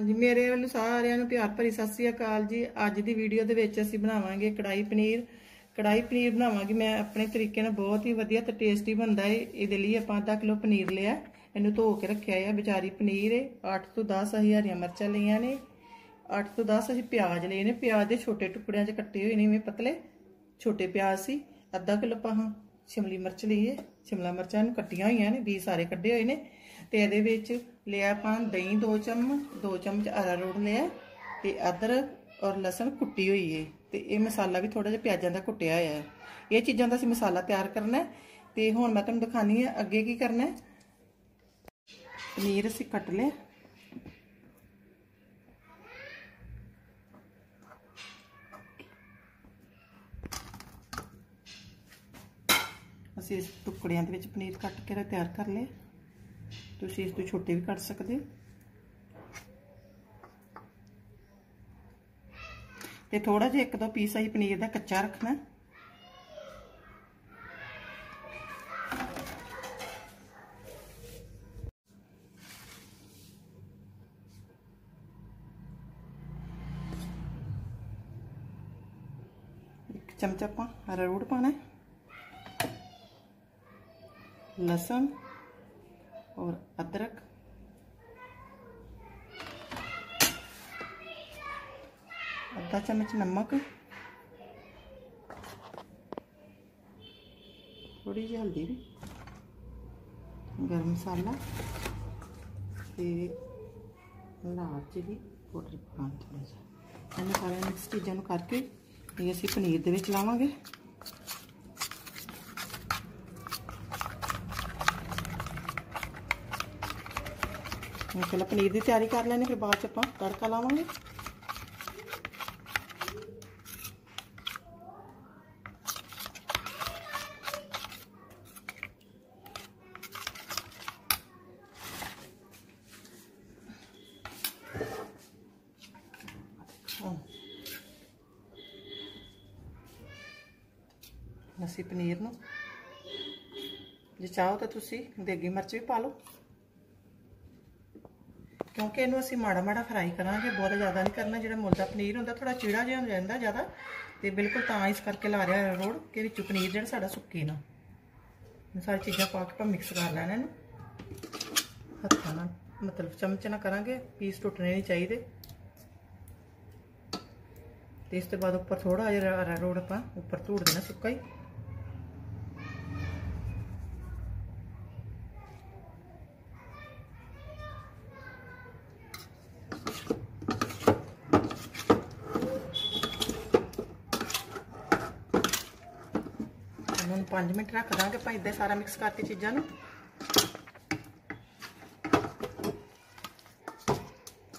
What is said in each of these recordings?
ਹਾਂਜੀ, ਮੇਰੇ ਵੱਲੋਂ ਸਾਰਿਆਂ ਨੂੰ ਪਿਆਰ ਭਰੀ ਸਤਿ ਸ੍ਰੀ ਅਕਾਲ ਜੀ। ਅੱਜ ਦੀ ਵੀਡੀਓ ਦੇ ਵਿੱਚ ਅਸੀਂ ਬਣਾਵਾਂਗੇ ਕੜਾਈ ਪਨੀਰ। ਕੜਾਈ ਪਨੀਰ ਬਣਾਵਾਂਗੇ। ਮੈਂ ਆਪਣੇ ਤਰੀਕੇ ਨਾਲ ਬਹੁਤ ਹੀ ਵਧੀਆ ਤੇ ਟੇਸਟੀ ਬਣਦਾ ਏ। ਇਹਦੇ ਲਈ ਆਪਾਂ ਅੱਧਾ ਕਿਲੋ ਪਨੀਰ ਲਿਆ। ਇਹਨੂੰ ਧੋ ਕੇ ਰੱਖਿਆ ਹੈ ਵਿਚਾਰੀ ਪਨੀਰ ਏ। 8 ਤੋਂ 10 ਹਰੀਆਂ ਮਿਰਚਾਂ ਲਈਆਂ ਨੇ। 8 ਤੋਂ 10 ਅਸੀਂ ਪਿਆਜ਼ ਲਏ ਨੇ। ਪਿਆਜ਼ ਦੇ ਛੋਟੇ ਟੁਕੜਿਆਂ 'ਚ ਕੱਟੇ ਹੋਏ ਨੇ ਇਵੇਂ ਪਤਲੇ। ਛੋਟੇ ਪਿਆਜ਼ ਸੀ। ਅੱਧਾ ਕਿਲੋ ਪਾਹਾਂ ਸ਼ਿਮਲੀ ਮਿਰਚ ਲਈਏ। ਸ਼ਿਮਲਾ ਮਿਰਚਾਂ ਨੂੰ ਕੱਟੀਆਂ ਹੋਈਆਂ ਨੇ। ਬੀ ਸਾਰੇ ਕੱਢੇ ਹੋਏ ਨੇ। ਤੇ ਇਹਦੇ ਵਿੱਚ ਲਿਆ ਆਪਾਂ ਦਹੀਂ 2 ਚਮਚ 2 ਚਮਚ ਅਰਾਰੋਟ ਲਿਆ ਤੇ ਅਦਰਕ ਔਰ ਲਸਣ ਕੁੱਟੀ ਹੋਈ ਹੈ ਤੇ ਇਹ ਮਸਾਲਾ ਵੀ ਥੋੜਾ ਜਿਹਾ ਪਿਆਜ਼ਾਂ ਦਾ ਕੁੱਟਿਆ ਹੋਇਆ। ਹੈ ਇਹ ਚੀਜ਼ਾਂ ਦਾ ਅਸੀਂ ਮਸਾਲਾ ਤਿਆਰ ਕਰਨਾ ਤੇ ਹੁਣ ਮੈਂ ਤੁਹਾਨੂੰ ਦਿਖਾਣੀ ਹੈ ਅੱਗੇ ਕੀ ਕਰਨਾ ਹੈ। ਪਨੀਰ ਅਸੀਂ ਕੱਟ ਲਿਆ। ਅਸੀਂ ਇਸ ਟੁਕੜਿਆਂ ਦੇ ਵਿੱਚ ਪਨੀਰ ਕੱਟ ਕੇ ਤਿਆਰ ਕਰ ਲਿਆ। तुम इस तो छोटे भी कट सकते हो थोड़ा जहा एक दो पीस अभी पनीर का कच्चा रखना चमचा पा अरा रूट पाना लसन अदरक आधा चम्मच नमक थोड़ी जी हल्दी भी गर्म मसाला ਲਾਲ ਚਿਲੀ ਪਾਊਡਰ ਪਾਉਣਾ ਥੋੜਾ ਜਿਹਾ ਇਹਨਾਂ ਸਾਰਿਆਂ ਮਿਕਸ ਚੀਜ਼ਾਂ ਨੂੰ ਕਰਕੇ ਇਹ ਅਸੀਂ ਪਨੀਰ ਦੇ ਵਿੱਚ ਲਾਵਾਂਗੇ ਹੁਣ ਪਹਿਲਾਂ ਪਨੀਰ ਦੀ ਤਿਆਰੀ ਕਰ ਲੈਣੀ ਫਿਰ ਬਾਅਦ ਚ ਆਪਾਂ ਤੜਕਾ ਲਾਵਾਂਗੇ ਅਸੀਂ ਪਨੀਰ ਨੂੰ ਜੇ ਚਾਹੋ ਤਾਂ ਤੁਸੀਂ ਦੇਗੀ ਮਿਰਚ ਵੀ ਪਾ ਲਓ ਕਿਉਂਕਿ ਇਹਨੂੰ ਅਸੀਂ ਮਾੜਾ ਮਾੜਾ ਫਰਾਈ ਕਰਾਂਗੇ, ਬਹੁਤ ਜ਼ਿਆਦਾ ਨਹੀਂ ਕਰਨਾ, ਜਿਹੜਾ ਮੁੱਲ ਦਾ ਪਨੀਰ ਹੁੰਦਾ ਥੋੜਾ ਚੀੜਾ ਜਿਹਾ ਹੋ ਜਾਂਦਾ ਜ਼ਿਆਦਾ, ਤੇ ਬਿਲਕੁਲ ਤਾਂ ਇਸ ਕਰਕੇ ਲਾ ਰਿਹਾ ਰੋੜ ਕਿ ਵਿੱਚ ਪਨੀਰ ਜਿਹੜਾ ਸਾਡਾ ਸੁੱਕੀ ਨਾ। ਸਾਰੀ ਚੀਜ਼ਾਂ ਪਾ ਕੇ ਆਪਾਂ ਮਿਕਸ ਕਰ ਲੈਣਾ ਇਹਨੂੰ। ਹੱਥਾਂ ਨਾਲ, ਮਤਲਬ ਚਮਚ ਨਾਲ ਕਰਾਂਗੇ, ਪੀਸ ਟੁੱਟਣੇ ਨਹੀਂ ਚਾਹੀਦੇ। ਤੇ ਇਸ ਤੋਂ ਬਾਅਦ ਉੱਪਰ ਥੋੜਾ ਜਿਹਾ ਰੋੜ ਆਪਾਂ ਉੱਪਰ ਧੂੜ ਦੇਣਾ ਸੁੱਕਾ ਹੀ। 5 ਮਿੰਟ ਰੱਖ ਦਾਂਗੇ ਆਪਾਂ ਇਦਾਂ ਸਾਰਾ ਮਿਕਸ ਕਰਕੇ ਚੀਜ਼ਾਂ ਨੂੰ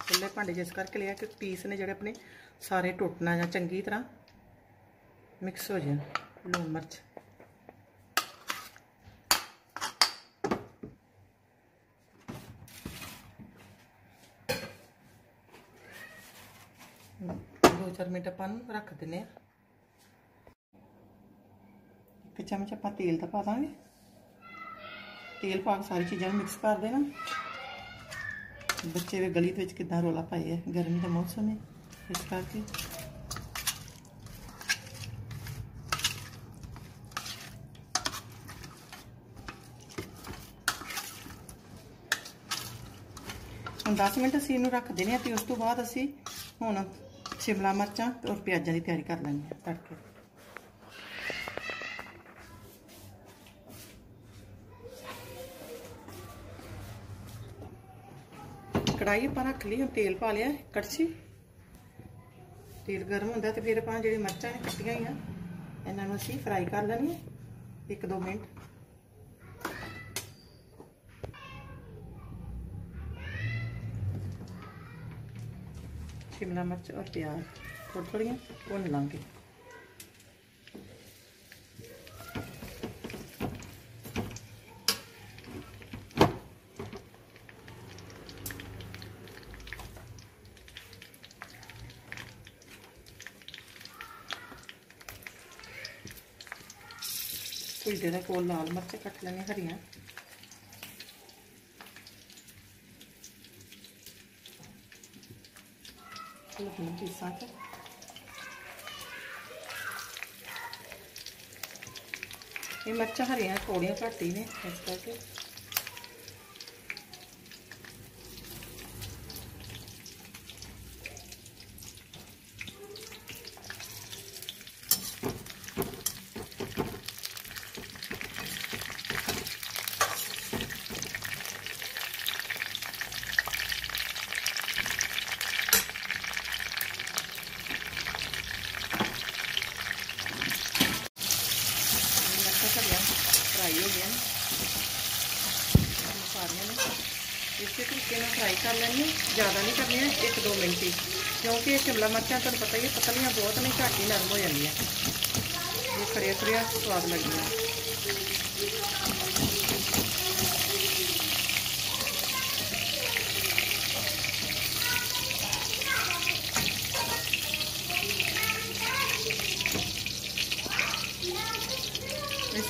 ਖੁੱਲੇ ਭਾਂਡੇ ਜਿਸ ਕਰਕੇ ਲਿਆ ਕਿ ਪੀਸ ਨੇ ਜਿਹੜੇ ਆਪਣੇ ਸਾਰੇ ਟੁੱਟਣਾ ਜਾਂ ਚੰਗੀ ਤਰ੍ਹਾਂ ਮਿਕਸ ਹੋ ਜਾਣ ਲੂਣ ਮਿਰਚ ਦੋ ਚਾਰ ਮਿੰਟ ਆਪਾਂ ਨੂੰ ਰੱਖ ਚਮਚ ਆਪਾਂ ਤੇਲ ਦਾ ਪਾ ਦਾਂਗੇ ਤੇਲ ਪਾ ਕੇ ਸਾਰੀ ਚੀਜ਼ਾਂ ਨੂੰ ਮਿਕਸ ਕਰ ਦੇਣਾ ਬੱਚੇ ਵੀ ਗਲੀ ਦੇ ਵਿੱਚ ਕਿਦਾਂ ਰੋਲਾ ਪਾਏ ਆ ਗਰਮੀ ਦਾ ਮੌਸਮ ਹੈ ਇਸ ਕਰਕੇ ਹੁਣ 10 ਮਿੰਟ ਅਸੀਂ ਇਹਨੂੰ ਰੱਖ ਦੇਣੇ ਆ ਤੇ ਉਸ ਤੋਂ ਬਾਅਦ ਅਸੀਂ ਹੁਣ ਸ਼ਿਮਲਾ ਮਿਰਚਾਂ ਔਰ ਪਿਆਜ਼ਾਂ ਦੀ ਤਿਆਰੀ ਕਰ ਲੈਣੀ ਹੈ ਤੜਕੇ ਕੜਾਈ ਆਪਾਂ ਰੱਖ ਲਈ ਹੁਣ ਤੇਲ ਪਾ ਲਿਆ ਕੜਛੀ ਤੇਲ ਗਰਮ ਹੁੰਦਾ ਤੇ ਫਿਰ ਆਪਾਂ ਜਿਹੜੀ ਮਿਰਚਾਂ ਨੇ ਕੱਟੀਆਂ ਹੋਈਆਂ ਇਹਨਾਂ ਨੂੰ ਅਸੀਂ ਫਰਾਈ ਕਰ ਲੈਣੀ ਇੱਕ ਦੋ ਮਿੰਟ शिमला मिर्च और प्याज थोड़ी थोड़ियाँ भुन लांगे ਦੇ ਕੋਲ ਲਾਲ ਮਿਰਚ ਕੱਟ ਲੈਣੇ ਹਰੀਆਂ ਲੱਗਣ ਪੀਸਾਂ 'ਚ ਇਹ ਮਿਰਚਾਂ ਹਰੀਆਂ ਥੋੜੀਆਂ ਘੱਟ ਹੀ ਨੇ ਇਸ ਕਰਕੇ फ्राई हो गया इस तरीके में फ्राई कर लेंगे ज़्यादा नहीं करनी है एक दो मिनट ही क्योंकि शिमला मिर्चा तुम्हें पता ही है पतलियाँ बहुत नहीं घाटी नरम हो जाए है ये खड़िया खड़िया स्वाद लगे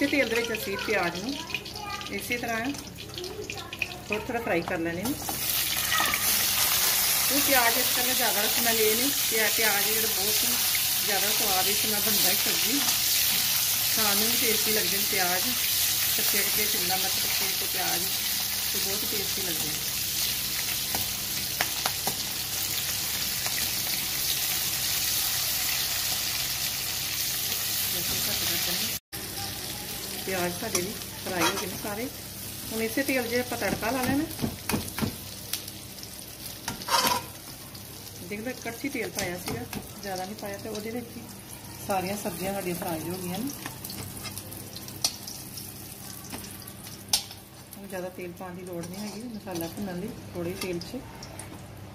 ਇਸੇ ਤੇਲ ਦੇ ਵਿੱਚ ਅਸੀਂ ਪਿਆਜ਼ ਨੂੰ ਇਸੇ ਤਰ੍ਹਾਂ ਥੋੜਾ ਥੋੜਾ ਫਰਾਈ ਕਰ ਲੈਣੇ ਨੇ ਇਹ ਪਿਆਜ਼ ਇਸ ਤਰ੍ਹਾਂ ਜ਼ਿਆਦਾ ਸਮੈਲ ਇਹ ਨਹੀਂ ਕਿ ਪਿਆਜ਼ ਜਿਹੜਾ ਬਹੁਤ ਹੀ ਜ਼ਿਆਦਾ ਸਵਾਦ ਇਸ ਨਾਲ ਬਣਦਾ ਹੈ ਸਬਜ਼ੀ ਖਾਣ ਨੂੰ ਵੀ ਟੇਸਟੀ ਲੱਗਦੇ ਨੇ ਪਿਆਜ਼ ਕੱਚੇ ਕੱਚੇ ਸ਼ਿਮਲਾ ਮਿਰਚ ਕੱਚੇ ਤੇ ਪਿਆਜ਼ ਤੇ ਬਹੁਤ ਟੇਸਟੀ ਲੱਗਦੇ ਨੇ ਪਿਆਜ਼ ਸਾਡੇ ਵੀ ਫਰਾਈ ਹੋ ਗਏ ਨੇ ਸਾਰੇ। ਹੁਣ ਇਸੇ ਤੇਲ 'ਚ ਆਪਾਂ ਤੜਕਾ ਲਾ ਲੈਣਾ। ਦੇਖਦਾ ਲਓ ਕੜਛੀ ਤੇਲ ਪਾਇਆ ਸੀਗਾ, ਜ਼ਿਆਦਾ ਨਹੀਂ ਪਾਇਆ ਤੇ ਉਹਦੇ ਵਿੱਚ ਹੀ ਸਾਰੀਆਂ ਸਬਜ਼ੀਆਂ ਸਾਡੀਆਂ ਫਰਾਈ ਹੋ ਗਈਆਂ ਨੇ। ਹੁਣ ਜ਼ਿਆਦਾ ਤੇਲ ਪਾਉਣ ਦੀ ਲੋੜ ਨਹੀਂ ਹੈਗੀ, ਮਸਾਲਾ ਭੁੰਨਣ ਲਈ ਥੋੜੇ ਤੇਲ 'ਚ।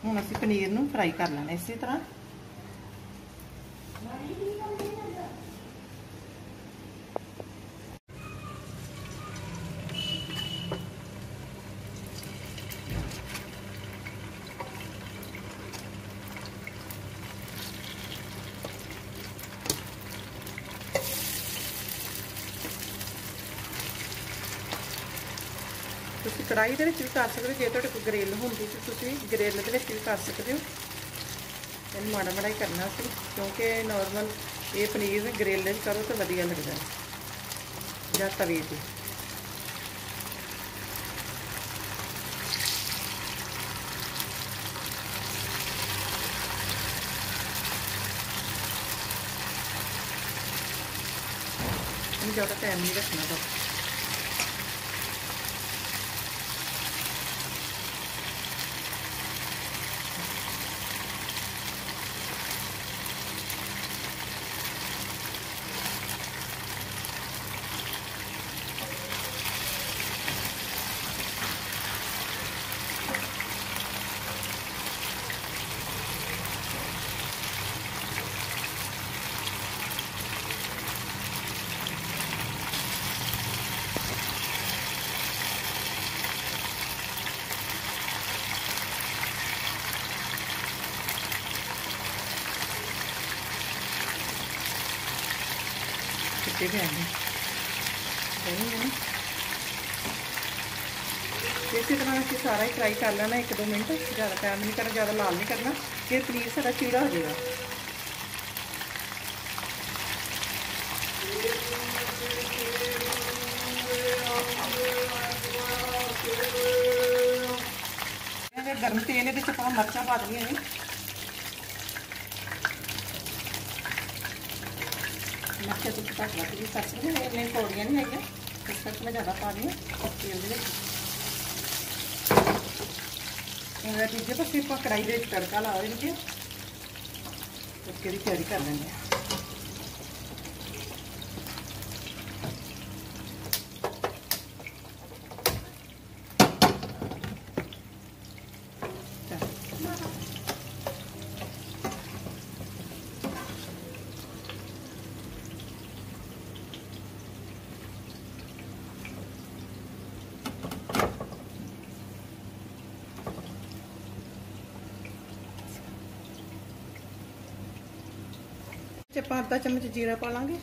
ਹੁਣ ਅਸੀਂ ਪਨੀਰ ਨੂੰ ਫਰਾਈ ਕਰ ਲੈਣਾ ਇਸੇ ਤਰ੍ਹਾਂ। ਤੁਸੀਂ ਕੜਾਈ ਦੇ ਵਿੱਚ ਵੀ ਕਰ ਸਕਦੇ ਹੋ, ਜੇ ਤੁਹਾਡੇ ਕੋਲ ਗ੍ਰਿਲ ਹੁੰਦੀ ਤੇ ਤੁਸੀਂ ਗ੍ਰਿਲ ਦੇ ਵਿੱਚ ਵੀ ਕਰ ਸਕਦੇ ਹੋ। ਇਹਨੂੰ ਮਾੜਾ ਮਾੜਾ ਹੀ ਕਰਨਾ ਸੀ ਕਿਉਂਕਿ ਨਾਰਮਲ ਇਹ ਪਨੀਰ ਗ੍ਰਿਲ ਦੇ ਵਿੱਚ ਕਰੋ ਤਾਂ ਵਧੀਆ ਲੱਗਦਾ ਜਾਂ ਤਵੇ ਤੇ। ਇਹਨੂੰ ਜ਼ਿਆਦਾ ਟਾਈਮ ਨਹੀਂ ਰੱਖਣਾ ਬਸ। ਕਿੱਥੇ ਗਏ ਨੇ ਨਹੀਂ ਨਾ ਇਸੇ ਤਰ੍ਹਾਂ ਅਸੀਂ ਸਾਰਾ ਹੀ ਫਰਾਈ ਕਰ ਲੈਣਾ 1-2 ਮਿੰਟ ਜ਼ਿਆਦਾ ਟਾਈਮ ਨਹੀਂ ਕਰਨਾ ਜ਼ਿਆਦਾ ਲਾਲ ਨਹੀਂ ਕਰਨਾ ਫਿਰ ਪਨੀਰ ਸਾਡਾ ਚੀੜਾ ਹੋ ਜਾਏਗਾ ਇਹ ਗਰਮ ਤੇਲ ਇਹਦੇ ਵਿੱਚ ਆਪਾਂ ਮਿਰਚਾਂ ਪਾ ਦਈਏ ਨੇ ਮਿਰਚਾਂ ਦੀ ਘੱਟ ਵੱਧ ਵੀ ਕਰ ਸਕਦੇ ਹਾਂ ਇੰਨੇ ਥੋੜੀਆਂ ਨਹੀਂ ਹੈਗੀਆਂ ਇਸ ਕਰਕੇ ਮੈਂ ਜ਼ਿਆਦਾ ਪਾ ਰਹੀ ਹਾਂ ਤੇਲ ਦੇ ਵਿੱਚ ਇਹਨਾਂ ਦੂਜੇ ਪਾਸੇ ਆਪਾਂ ਕੜਾਈ ਦੇ ਵਿੱਚ ਤੜਕਾ ਲਾ ਦੇਣਗੇ ਤੇ ਦੀ ਤਿਆਰੀ ਕਰ ਲੈਂਦੇ ਤੇ ਆਪਾਂ ਅੱਧਾ ਚਮਚ ਜੀਰਾ ਪਾ ਲਾਂਗੇ।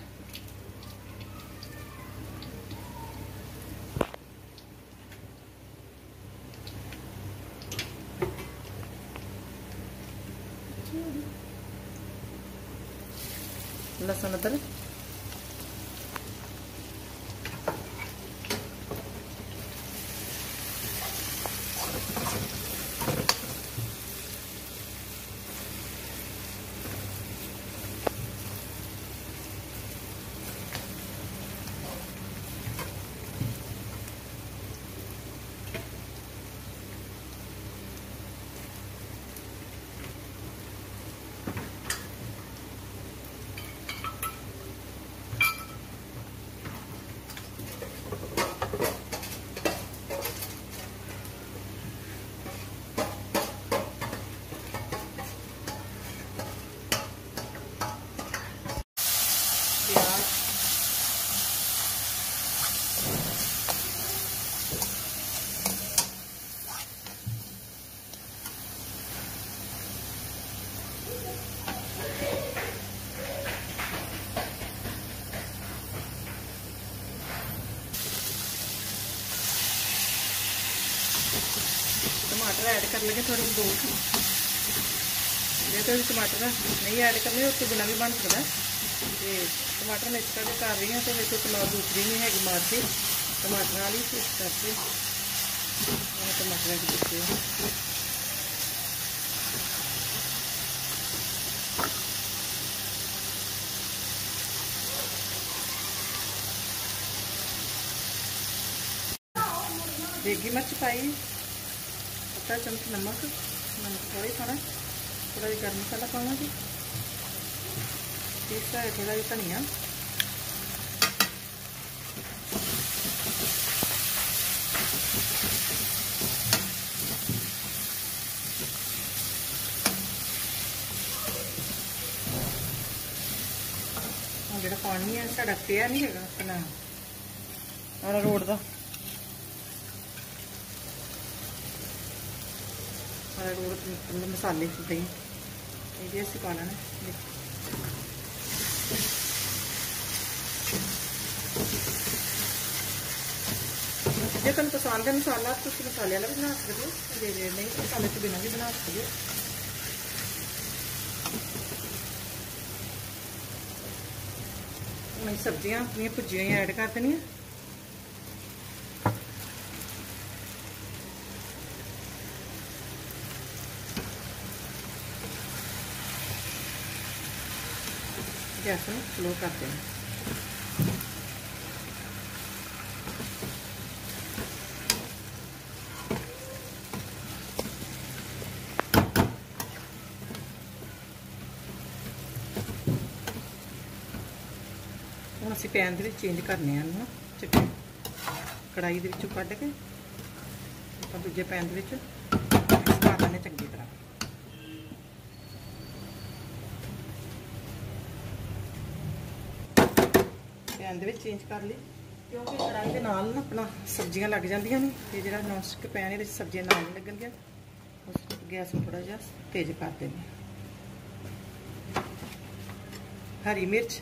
थोड़े दो जो तो भी टमाटर नहीं ऐड करने उसके बिना भी बन सकता तो टमाटर मैं इस करके कर रही हूँ तो मेरे को कलौर दूसरी नहीं हैगी के टमाटर वाली इस करके। टमाटर की दिखती है देगी मच पाई? आधा चम्मच नमक नमक थोड़ा ही खाना थोड़ा जिहा गर्म मसाला पाना जी पीसा है थोड़ा जिहा धनिया ਜਿਹੜਾ ਪਾਣੀ ਹੈ ਸਾਡਾ ਪਿਆ ਨਹੀਂ ਹੈਗਾ ਆਪਣਾ ਔਰ ਰੋਡ ਦਾ मतलब मसाले दही ये अस पाना है जो तुम पसंद है मसाला तो मसाले वाला भी बना सकते हो नहीं मसाले तो बिना भी बना सकते हो हूँ सब्ज़ियाँ अपनी भुजी हुई ऐड कर देनियाँ ਦੇਣੀਆਂ ਗੈਸ ਨੂੰ ਸਲੋ ਕਰ ਦੇਣਾ ਹੁਣ ਅਸੀਂ ਪੈਨ ਦੇ ਵਿੱਚ ਚੇਂਜ ਕਰਨੇ ਆ ਨਾ ਚਿੱਟੇ ਕੜਾਈ ਦੇ ਵਿੱਚੋਂ ਕੱਢ ਕੇ ਆਪਾਂ ਦੂਜੇ ਪੈਨ ਦੇ ਵਿੱਚ ਪਾ ਲੈਣੇ ਚੰਗੀ ਤਰ੍ਹਾਂ ਪੈਨ ਦੇ ਵਿੱਚ ਚੇਂਜ ਕਰ ਲਈ। ਕਿਉਂਕਿ ਕੜਾਈ ਦੇ ਨਾਲ ਨਾ ਆਪਣਾ ਸਬਜ਼ੀਆਂ ਲੱਗ ਜਾਂਦੀਆਂ ਨੇ। ਤੇ ਜਿਹੜਾ ਨੌਨ ਸਟਿਕ ਪੈਨ ਇਹਦੇ ਵਿੱਚ ਸਬਜ਼ੀਆਂ ਨਾਲ ਨਹੀਂ ਲੱਗਣਗੀਆਂ। ਉਸ ਗੈਸ ਨੂੰ ਥੋੜਾ ਜਿਹਾ ਤੇਜ਼ ਕਰ ਦੇਣੀ ਹਰੀ ਮਿਰਚ।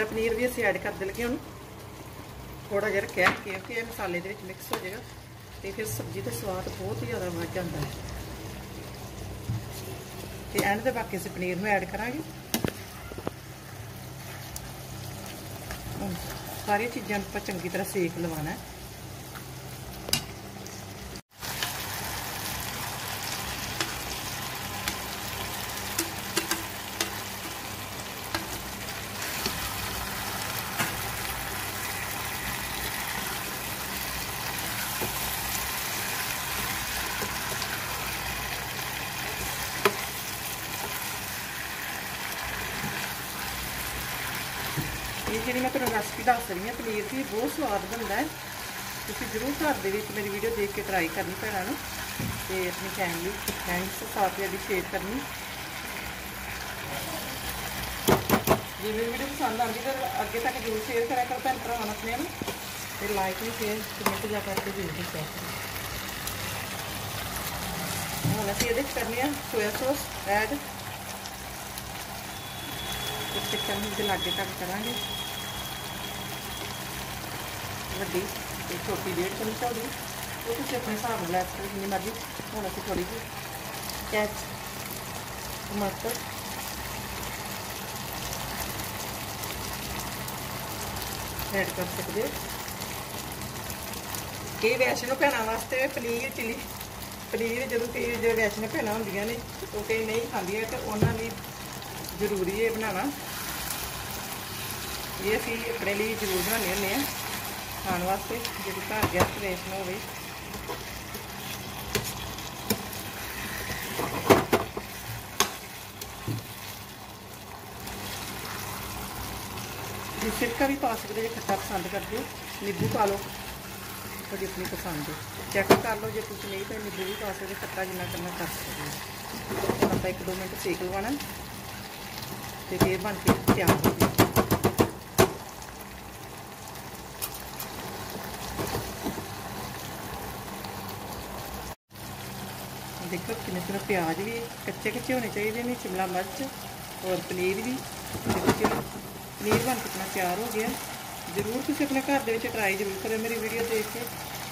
ਕੱਚਾ ਪਨੀਰ ਵੀ ਅਸੀਂ ਐਡ ਕਰ ਦੇਲਗੇ ਹੁਣ ਥੋੜਾ ਜਿਹਾ ਰੱਖਿਆ, ਕਿਉਂਕਿ ਇਹ ਮਸਾਲੇ ਦੇ ਵਿੱਚ ਮਿਕਸ ਹੋ ਜਾਏਗਾ ਤੇ ਫਿਰ ਸਬਜ਼ੀ ਦਾ ਸਵਾਦ ਬਹੁਤ ਹੀ ਜ਼ਿਆਦਾ ਵੱਧ ਜਾਂਦਾ ਹੈ। ਤੇ ਐਂਡ ਦੇ ਬਾਕੀ ਅਸੀਂ ਪਨੀਰ ਨੂੰ ਐਡ ਕਰਾਂਗੇ। ਸਾਰੀਆਂ ਚੀਜ਼ਾਂ ਨੂੰ ਆਪਾਂ ਚੰਗੀ ਤਰ੍ਹਾਂ ਸੇਕ ਲਵਾਉਣਾ ਹੈ। ਪਨੀਰ ਦੀ ਬਹੁਤ ਸਵਾਦ ਬਣਦਾ ਹੈ ਤੁਸੀਂ ਜ਼ਰੂਰ ਘਰ ਦੇ ਵਿੱਚ ਮੇਰੀ ਵੀਡੀਓ ਦੇਖ ਕੇ ਟਰਾਈ ਕਰਨੀ ਭੈਣਾਂ ਨੂੰ ਤੇ ਆਪਣੀ ਫੈਮਿਲੀ ਫਰੈਂਡਸ ਸਾਥੀਆਂ ਦੀ ਸ਼ੇਅਰ ਕਰਨੀ ਜੇ ਮੇਰੀ ਵੀਡੀਓ ਪਸੰਦ ਆਉਂਦੀ ਤਾਂ ਅੱਗੇ ਤੱਕ ਜ਼ਰੂਰ ਸ਼ੇਅਰ ਕਰਿਆ ਕਰੋ ਭੈਣ ਭਰਾਵਾਂ ਨੂੰ ਆਪਣੇ ਨੂੰ ਤੇ ਲਾਈਕ ਵੀ ਸ਼ੇਅਰ ਕਮੈਂਟ ਜਾ ਕਰਕੇ ਜ਼ਰੂਰ ਦੱਸਿਆ ਕਰੋ ਹੁਣ ਅਸੀਂ ਇਹਦੇ ਵਿੱਚ ਕਰਨੀ ਆ ਸੋਇਆ ਸੌਸ ਐਡ ਇੱਕ ਚਮਚ ਦੇ ਲਾਗੇ ਤੱਕ ਕਰਾਂਗੇ ਵੱਡੀ ਤੇ ਛੋਟੀ ਡੇਢ ਚਮਚ ਹੋਣੀ ਉਹ ਤੁਸੀਂ ਆਪਣੇ ਹਿਸਾਬ ਨਾਲ ਲੈ ਸਕਦੇ ਜਿੰਨੀ ਮਰਜ਼ੀ ਹੁਣ ਅਸੀਂ ਥੋੜੀ ਜਿਹੀ ਕੈਚ ਟਮਾਟਰ ਐਡ ਕਰ ਸਕਦੇ ਇਹ ਵੈਸ਼ਨੋ ਭੈਣਾਂ ਵਾਸਤੇ ਪਨੀਰ ਚਿਲੀ ਪਨੀਰ ਜਦੋਂ ਕਈ ਜੋ ਵੈਸ਼ਨੋ ਭੈਣਾਂ ਹੁੰਦੀਆਂ ਨੇ ਉਹ ਕਈ ਨਹੀਂ ਖਾਂਦੀਆਂ ਤੇ ਉਹਨਾਂ ਲਈ ਜ਼ਰੂਰੀ ਹੈ ਬਣਾਉਣਾ ਇਹ ਅਸੀਂ ਆਪਣੇ ਲਈ ਜ਼ਰੂਰ ਬਣਾਉਂਦੇ ਹੁੰਦੇ ਆ ਖਾਣ ਵਾਸਤੇ ਜਿਹੜੀ ਘਰ ਗੈਸਟ ਵੈਸ਼ਨੋ ਹੋਵੇ ਜੀ ਸਿਰਕਾ ਵੀ ਪਾ ਸਕਦੇ ਜੇ ਖੱਟਾ ਪਸੰਦ ਕਰਦੇ ਹੋ ਨਿੰਬੂ ਪਾ ਲਓ ਤੁਹਾਡੀ ਆਪਣੀ ਪਸੰਦ ਹੈ ਚੈੱਕ ਕਰ ਲਓ ਜੇ ਤੁਸੀਂ ਨਹੀਂ ਤਾਂ ਨਿੰਬੂ ਵੀ ਪਾ ਸਕਦੇ ਖੱਟਾ ਜਿੰਨਾ ਕਰਨਾ ਕਰ ਸਕਦੇ ਹੋ ਹੁਣ ਆਪਾਂ 1-2 ਮਿੰਟ ਸੇਕ ਲਵਾਣਾ ਤੇ ਫੇਰ ਬਣ ਕੇ ਤਿਆਰ ਹੋ ਜਾਏ ਦੇਖੋ ਕਿੰਨੇ ਕਿੰਨੇ ਪਿਆਜ਼ ਵੀ ਕੱਚੇ ਕੱਚੇ ਹੋਣੇ ਚਾਹੀਦੇ ਨੇ ਸ਼ਿਮਲਾ ਮਿਰਚ ਔਰ ਪਨੀਰ ਵੀ ਦੇਖੋ ਪਨੀਰ ਬਣ ਕੇ ਆਪਣਾ ਤਿਆਰ ਹੋ ਗਿਆ ਜ਼ਰੂਰ ਤੁਸੀਂ ਆਪਣੇ ਘਰ ਦੇ ਵਿੱਚ ਟਰਾਈ ਜ਼ਰੂਰ ਕਰਿਓ ਮੇਰੀ ਵੀਡੀਓ ਦੇਖ ਕੇ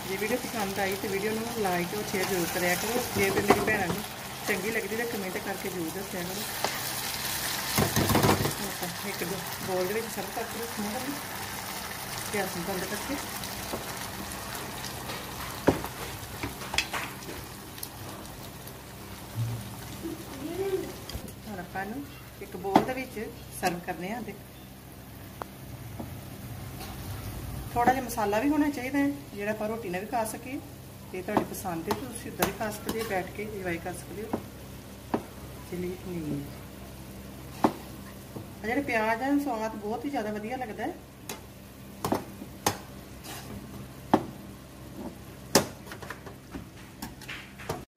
ਜੇ ਵੀਡੀਓ ਪਸੰਦ ਆਈ ਤੇ ਵੀਡੀਓ ਨੂੰ ਲਾਈਕ ਔਰ ਸ਼ੇਅਰ ਜ਼ਰੂਰ ਕਰਿਆ ਕਰੋ ਜੇ ਤੇ ਮੇਰੀ ਭੈਣਾਂ ਨੂੰ ਚੰਗੀ ਲੱਗਦੀ ਤਾਂ ਕਮੈਂਟ ਕਰਕੇ ਜ਼ਰੂਰ ਦੱਸਿਆ ਕਰੋ ਇੱਕ ਦੋ ਬੋਲ ਦੇ ਵਿੱਚ ਸਰਵ ਕਰਕੇ ਰੱਖਣਾ ਹੈ ਗੈਸ ਨੂੰ ਬੰਦ ਕਰਕੇ ਇੱਕ ਬੋਲ ਦੇ ਵਿੱਚ ਸਰਵ ਕਰਨੇ ਆ, ਦੇਖ। ਥੋੜਾ ਜਿਹਾ ਮਸਾਲਾ ਵੀ ਹੋਣਾ ਚਾਹੀਦਾ ਹੈ, ਜਿਹੜਾ ਆਪਾਂ ਰੋਟੀ ਨਾਲ ਵੀ ਖਾ ਸਕੀਏ। ਤੇ ਤੁਹਾਡੀ ਪਸੰਦ ਹੈ, ਤੁਸੀਂ ਉਧਰ ਵੀ ਖਾ ਸਕਦੇ ਹੋ, ਬੈਠ ਕੇ ਇੰਜੋਏ ਕਰ ਸਕਦੇ ਹੋ। ਚਿਲੀ ਪਨੀਰ। ਜਿਹੜੇ ਪਿਆਜ਼ ਆ, ਸਵਾਦ ਬਹੁਤ ਹੀ ਜ਼ਿਆਦਾ ਵਧੀਆ ਲੱਗਦਾ ਹੈ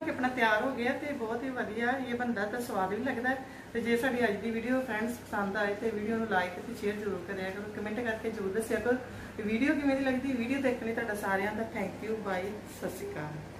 ਆਪਣਾ ਤਿਆਰ ਹੋ ਗਿਆ ਤੇ ਬਹੁਤ ਹੀ ਵਧੀਆ ਇਹ ਬੰਦਾ ਤਾਂ ਸਵਾਦ ਵੀ ਲੱਗਦਾ ਤੇ ਜੇ ਸਾਡੀ ਅੱਜ ਦੀ ਵੀਡੀਓ ਫਰੈਂਡਸ ਪਸੰਦ ਆਏ ਤੇ ਵੀਡੀਓ ਨੂੰ ਲਾਈਕ ਤੇ ਸ਼ੇਅਰ ਜ਼ਰੂਰ ਕਰਿਆ ਕਰੋ। ਕਮੈਂਟ ਕਰਕੇ ਜ਼ਰੂਰ ਦੱਸਿਆ ਕਰੋ ਵੀਡੀਓ ਕਿਵੇਂ ਦੀ ਲੱਗਦੀ ਵੀਡੀਓ ਦੇਖਣ ਲਈ ਤੁਹਾਡਾ ਸਾਰਿਆਂ ਦਾ ਥੈਂਕ ਯੂ ਬਾਈ ਸਤਿ ਸ਼੍ਰੀ ਅਕਾਲ।